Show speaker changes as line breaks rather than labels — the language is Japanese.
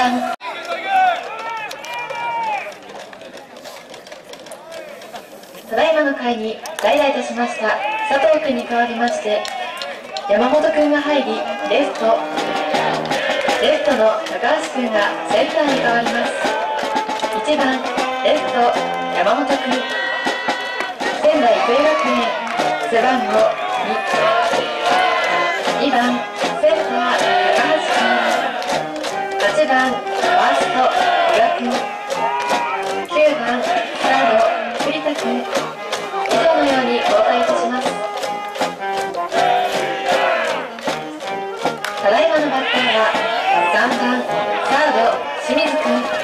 番ただいまの会に代打いたしました。佐藤君に代わりまして山本君が入りレフト。レフトの高橋君がセンターに代わります。1番レフト山本君仙台育英学園背番号2 2番番ファースト小田君9番サード栗田君以上のように交代いたします。ただいまのバッターは3番サード清水君。